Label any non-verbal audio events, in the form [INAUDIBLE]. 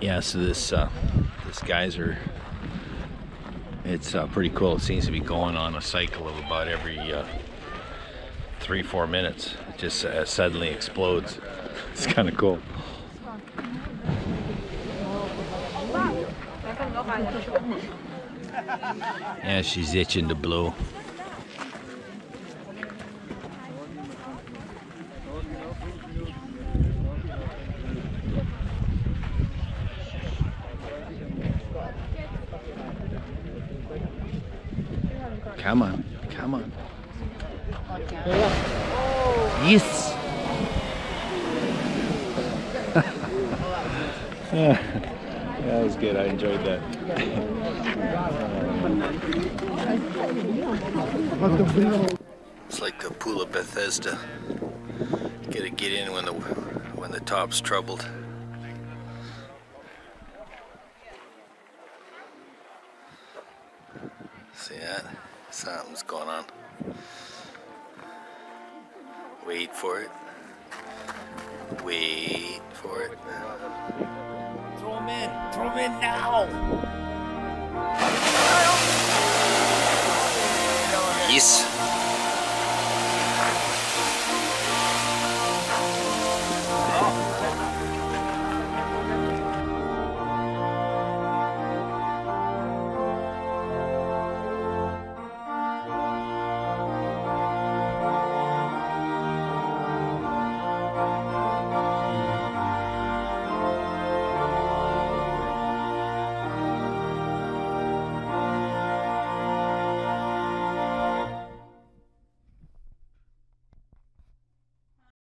Yeah, so this uh, this geyser, it's uh, pretty cool. It seems to be going on a cycle of about every uh, three, four minutes. It just uh, suddenly explodes. [LAUGHS] It's kind of cool. Yeah, she's itching to blow. Come on, come on. Yes. [LAUGHS] that was good. I enjoyed that. It's like the pool of Bethesda. You gotta get in when the when the top's troubled. See that? Something's going on. Wait for it. Wait for it. Throw him in! Throw him in now! Yes.